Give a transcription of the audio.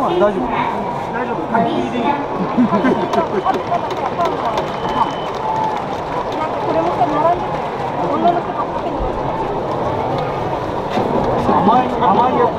は大丈夫大丈夫。甘い甘いよ